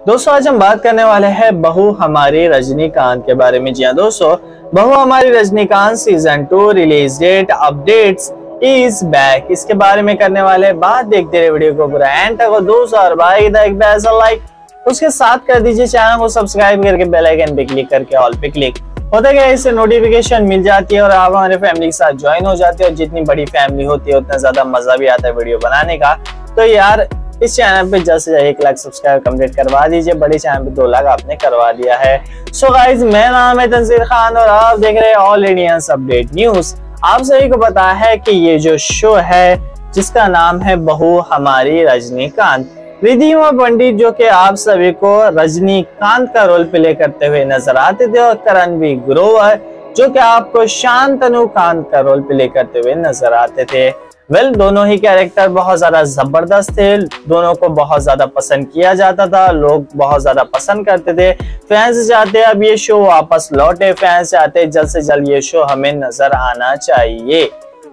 दोस्तों, आज हम बात करने वाले हैं बहू हमारी रजनीकांत के बारे में। जी हाँ दोस्तों, बहू हमारी Rajinikanth season two release date updates is back इसके बारे में करने वाले बात, देखते रहे वीडियो को पूरा। एंड तक दोस्तों और भाई लाइक उसके साथ कर दीजिए चैनल को सब्सक्राइब करके बेल आइकन पे क्लिक करके ऑल पे क्लिक होता क्या इससे नोटिफिकेशन मिल जाती है और आप हमारे फैमिली के साथ ज्वाइन हो जाते हैं। और जितनी बड़ी फैमिली होती है, उतना ज़्यादा मज़ा भी आता है वीडियो बनाने का। तो यार इस चैनल पे जल्द से जल्द एक लाख सब्सक्राइब कंप्लीट करवा दीजिए। बड़े चैनल पे दो लाख आपने करवा दिया है। सो गाइज़ मेरा नाम है तंजीर खान और आप देख रहे हैं ऑल इंडियंस अपडेट न्यूज़ आप सभी को पता है कि ये जो शो है, जिसका नाम है बहू हमारी रजनीकांत। रिधिमा पंडित जो कि आप सभी को रजनीकांत का रोल प्ले करते हुए नज़र आते थे और करण करणवीर ग्रोवर जो कि आपको शांतनु कांत का रोल प्ले करते हुए नज़र आते थे। वेल well, दोनों ही कैरेक्टर बहुत ज़्यादा ज़बरदस्त थे। दोनों को बहुत ज़्यादा पसंद किया जाता था। लोग बहुत ज़्यादा पसंद करते थे। फैंस चाहते अब ये शो वापस लौटे। फैंस चाहते जल्द से जल्द ये शो हमें नज़र आना चाहिए।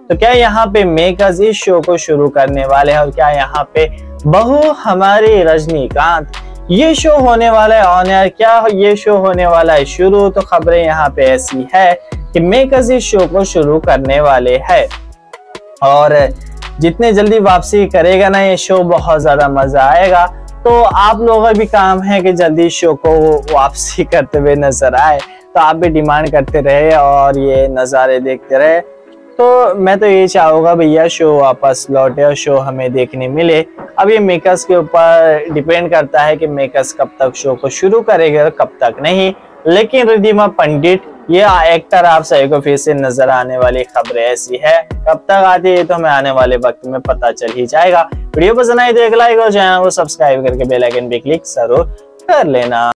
तो क्या यहाँ पे मेकर्स इस शो को शुरू करने वाले हैं और क्या यहाँ पे बहु हमारे रजनीकांत? ये शो होने वाला है ऑन एयर क्या ये शो होने वाला है? शुरू तो खबरें यहाँ पे ऐसी है कि मेकर्स इस शो को शुरू करने वाले है। और जितने जल्दी वापसी करेगा ना ये शो बहुत ज़्यादा मज़ा आएगा। तो आप लोगों का भी काम है कि जल्दी शो को वापसी करते हुए नज़र आए। तो आप भी डिमांड करते रहे और ये नज़ारे देखते रहे। तो मैं तो ये चाहूँगा भैया शो वापस लौटे और शो हमें देखने मिले। अब ये मेकर्स के ऊपर डिपेंड करता है कि मेकर्स कब तक शो को शुरू करेगा कब तक नहीं। लेकिन रिधिमा पंडित, ये एक्टर आप सभी को फिर से नज़र आने वाली खबर ऐसी है। कब तक आती है तो हमें आने वाले वक्त में पता चल ही जाएगा। वीडियो पसंद आई तो एक लाइक और चैनल को सब्सक्राइब करके बेलाइकन पे क्लिक ज़रूर कर लेना।